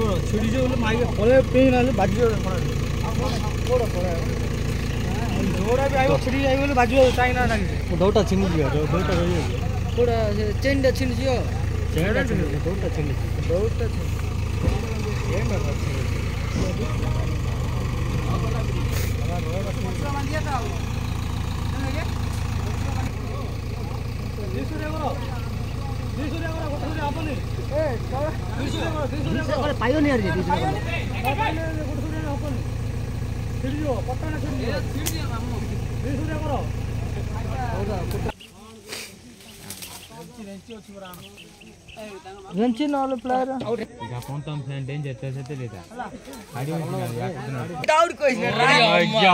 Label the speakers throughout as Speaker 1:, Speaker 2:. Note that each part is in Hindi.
Speaker 1: छिड़िजो
Speaker 2: बोले माइक बोले पेन आले बाजियो कोड कोड जोरा भी आयो छिड़ी आयो बोले बाजियो चाइना लागे
Speaker 1: दोटा छिन दियो दोटा गयो
Speaker 2: कोड चेन दा छिन दियो चेन
Speaker 1: दा छिन दियो दोटा छिन दियो
Speaker 2: दोटा छिन ये ना बात छिन मसला मंदिया था वो ये सुरेगो
Speaker 1: କର
Speaker 2: ರೆಂಚಿ ನಾಲ್ player
Speaker 3: Pontam fan danger tese telita. Adi wajina yakutna.
Speaker 2: Doubt ಕೊಯ್ಸ್ Ayya.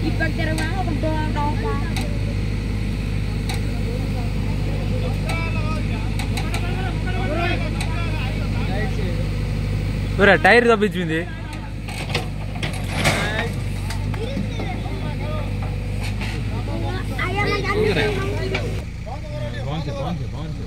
Speaker 4: Ipag tarawa ako, magdawang ako pa.
Speaker 3: पूरा टायर तो बीच में दे कौन से कौन से कौन से